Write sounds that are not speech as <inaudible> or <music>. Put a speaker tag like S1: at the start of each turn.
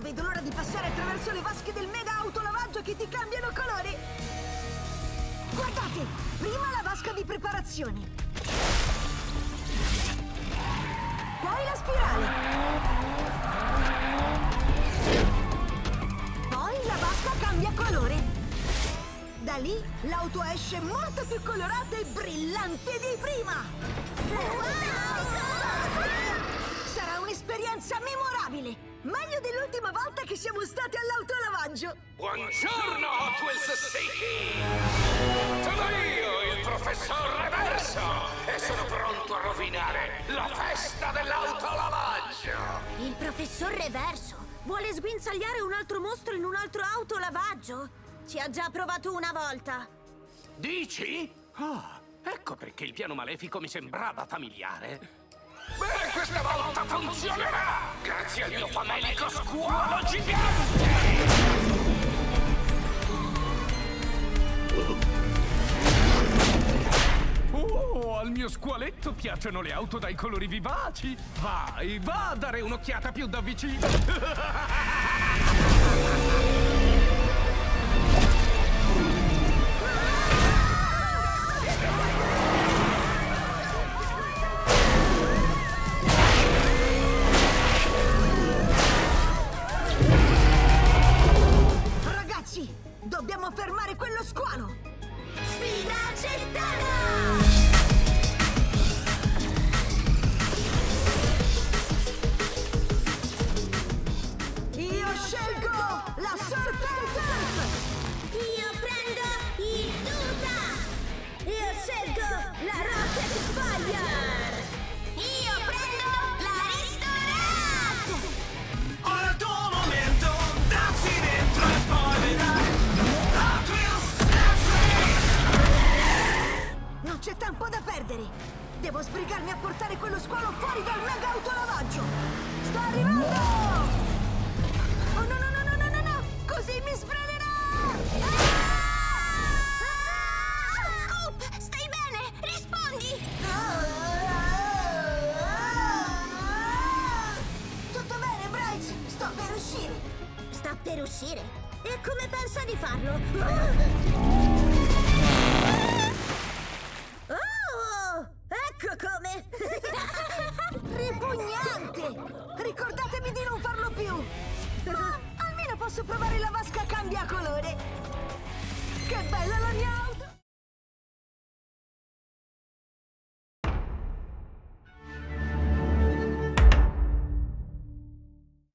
S1: Vedo l'ora di passare attraverso le vasche del mega autolavaggio che ti cambiano colori! Guardate! Prima la vasca di preparazione. Poi la spirale. Poi la vasca cambia colore. Da lì l'auto esce molto più colorata e brillante di prima! Sarà un'esperienza memorabile! Meglio dell'ultima volta che siamo stati all'autolavaggio!
S2: Buongiorno, Hot Wheels City! Sono io, il professor Reverso, e sono pronto a rovinare la festa dell'autolavaggio!
S3: Il professor Reverso vuole sguinzagliare un altro mostro in un altro autolavaggio? Ci ha già provato una volta.
S2: Dici? Ah, ecco perché il piano malefico mi sembrava familiare. Funzionerà! Grazie al mio famelico squalo gigante!
S4: Oh, al mio squaletto piacciono le auto dai colori vivaci! Vai, va a dare un'occhiata più da vicino! <laughs>
S1: la
S3: Rocket Fire! Io prendo la Ristorat!
S5: Ora il tuo momento, dazzi dentro e poi vedrai Hot Wheels F-Race
S1: Non c'è tempo da perdere! Devo sbrigarmi a portare quello squalo fuori dal mega autolavaggio! Sta arrivando!
S3: Sta per uscire? E come pensa di farlo? Oh! Ecco come! <laughs>
S1: Ripugnante! Ricordatemi di non farlo più! Ma almeno posso provare la vasca cambia colore! Che bella la mia